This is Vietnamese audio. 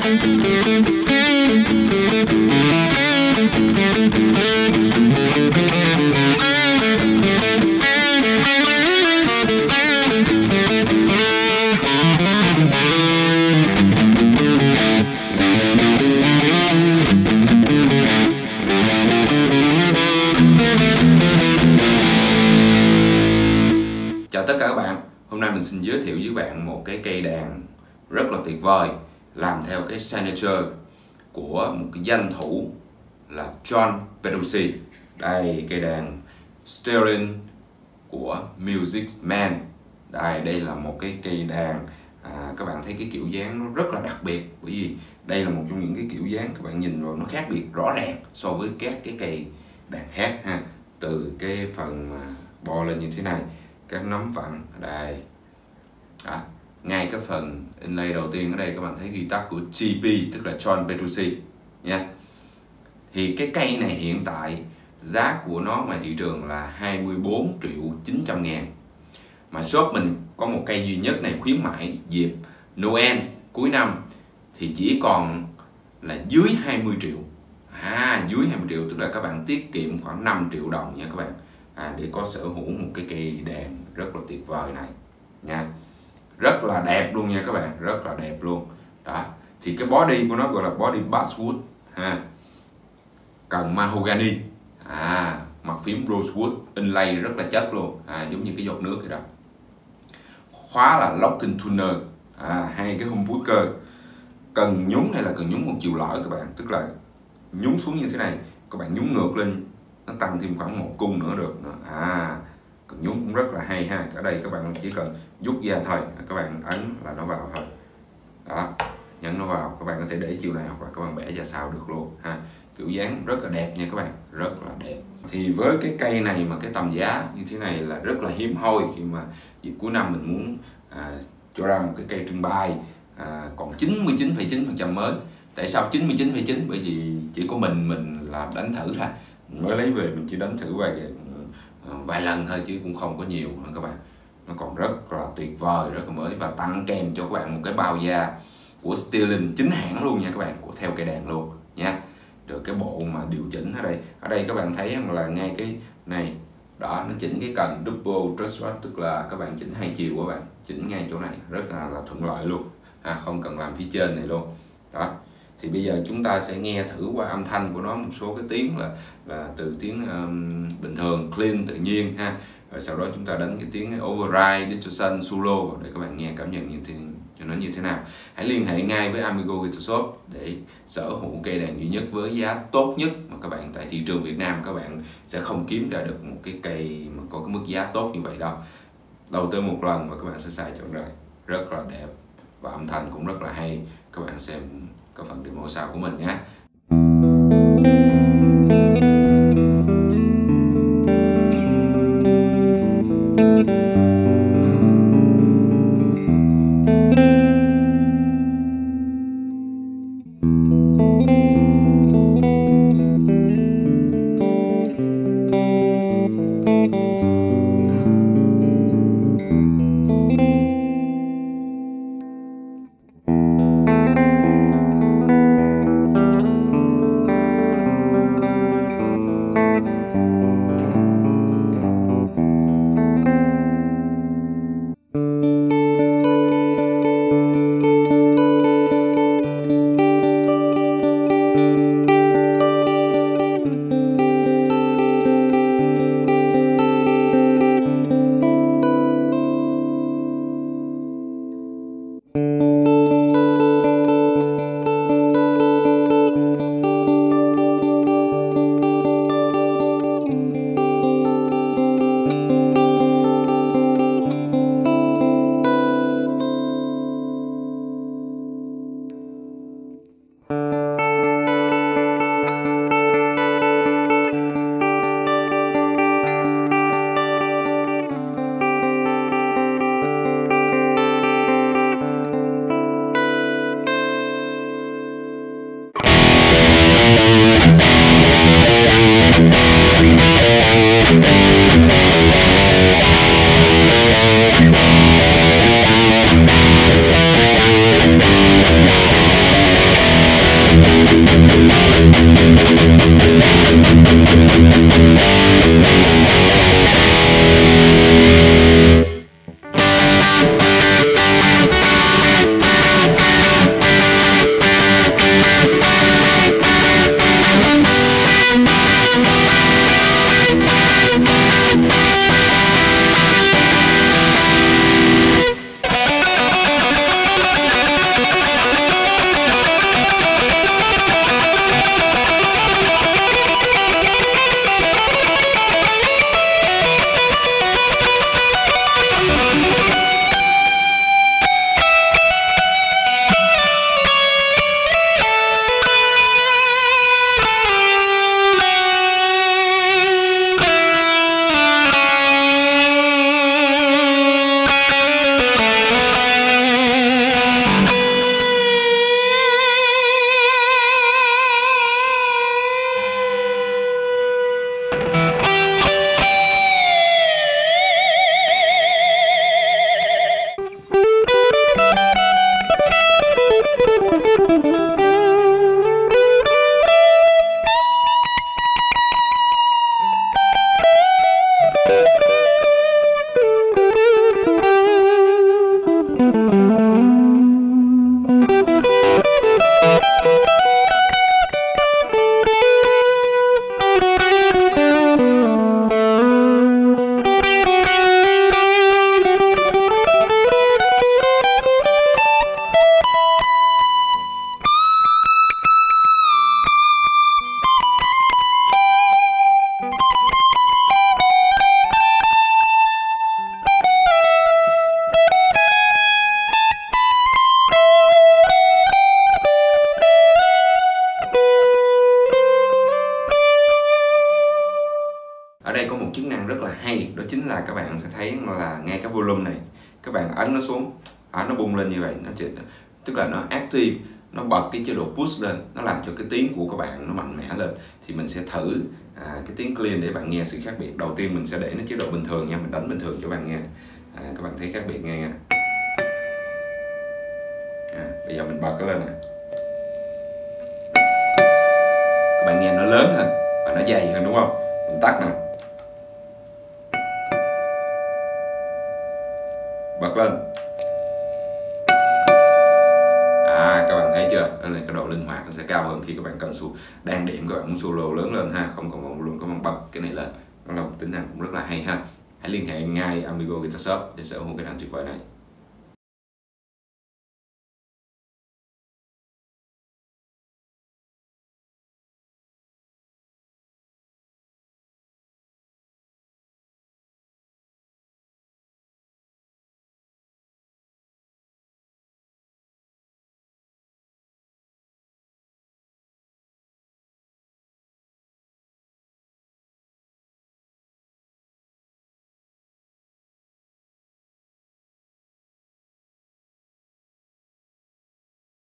Chào tất cả các bạn, hôm nay mình xin giới thiệu với bạn một cái cây đàn rất là tuyệt vời làm theo cái signature của một cái danh thủ là John Petrucci. Đây cây đàn Sterling của Music Man. Đây đây là một cái cây đàn à, các bạn thấy cái kiểu dáng nó rất là đặc biệt bởi vì đây là một trong những cái kiểu dáng các bạn nhìn vào nó khác biệt rõ ràng so với các cái cây đàn khác ha. Từ cái phần mà bo lên như thế này các nấm vặn đây. Đó ngay cái phần inlay đầu tiên ở đây các bạn thấy ghi tắt của GP tức là John Petrucci nha. Thì cái cây này hiện tại giá của nó ngoài thị trường là 24 triệu 900 ngàn. Mà shop mình có một cây duy nhất này khuyến mãi dịp Noel cuối năm thì chỉ còn là dưới 20 triệu. À dưới 20 triệu tức là các bạn tiết kiệm khoảng 5 triệu đồng nha các bạn. À, để có sở hữu một cái cây đèn rất là tuyệt vời này nha rất là đẹp luôn nha các bạn rất là đẹp luôn. Đó thì cái body của nó gọi là body basswood ha. Cần mahogany. À mặt phím rosewood inlay rất là chất luôn. À, giống như cái giọt nước vậy đó. Khóa là locking tuner. À, hai cái hung cơ. Cần nhúng hay là cần nhúng một chiều lõi các bạn? Tức là nhúng xuống như thế này các bạn nhúng ngược lên nó tăng thêm khoảng một cung nữa được à nhúng cũng rất là hay ha. Ở đây các bạn chỉ cần rút ra thôi. Các bạn ấn là nó vào thôi. Đó nhấn nó vào. Các bạn có thể để chiều này hoặc là các bạn bẻ ra sau được luôn ha. Kiểu dáng rất là đẹp nha các bạn. Rất là đẹp. Thì với cái cây này mà cái tầm giá như thế này là rất là hiếm hoi khi mà dịp cuối năm mình muốn à, cho ra một cái cây trưng bày à, còn 99,9% mới. Tại sao 99,9 bởi vì chỉ có mình mình là đánh thử thôi. Mới lấy về mình chỉ đánh thử vài Ờ, vài lần thôi chứ cũng không có nhiều nữa các bạn. Nó còn rất là tuyệt vời rất là mới và tặng kèm cho các bạn một cái bao da của Stirling chính hãng luôn nha các bạn của theo cây đàn luôn nha. Được cái bộ mà điều chỉnh ở đây. Ở đây các bạn thấy là ngay cái này. Đó nó chỉnh cái cần double truss rod tức là các bạn chỉnh hai chiều các bạn. Chỉnh ngay chỗ này rất là, là thuận lợi luôn. À, không cần làm phía trên này luôn. Đó thì bây giờ chúng ta sẽ nghe thử qua âm thanh của nó một số cái tiếng là là từ tiếng um, bình thường clean tự nhiên ha. Rồi sau đó chúng ta đánh cái tiếng override distortion solo để các bạn nghe cảm nhận như thế cho nó như thế nào. Hãy liên hệ ngay với Amigo Guitar Shop để sở hữu cây đàn duy nhất với giá tốt nhất mà các bạn tại thị trường Việt Nam các bạn sẽ không kiếm ra được một cái cây mà có cái mức giá tốt như vậy đâu. Đầu tư một lần và các bạn sẽ xài chọn đời rất là đẹp và âm thanh cũng rất là hay. Các bạn xem cái phần demo sau của mình nhé. Cái volume này các bạn ấn nó xuống. À, nó bung lên như vậy nó chỉ, tức là nó active nó bật cái chế độ push lên nó làm cho cái tiếng của các bạn nó mạnh mẽ lên. Thì mình sẽ thử à, cái tiếng clean để bạn nghe sự khác biệt. Đầu tiên mình sẽ để nó chế độ bình thường nha mình đánh bình thường cho bạn nghe. À, các bạn thấy khác biệt nghe nha. À, bây giờ mình bật cái lên nè. Các bạn nghe nó lớn hơn và nó dày hơn đúng không? Mình tắt nè. Bật lên à các bạn thấy chưa? Đây là cái độ linh hoạt nó sẽ cao hơn khi các bạn cần su đang điểm các bạn muốn solo lớn lên ha, không còn một luôn các bạn bật cái này lên. Đó là một tính năng cũng rất là hay ha. Hãy liên hệ ngay Amigo Guitar Shop để sở hữu cái đàn tuyệt vời này.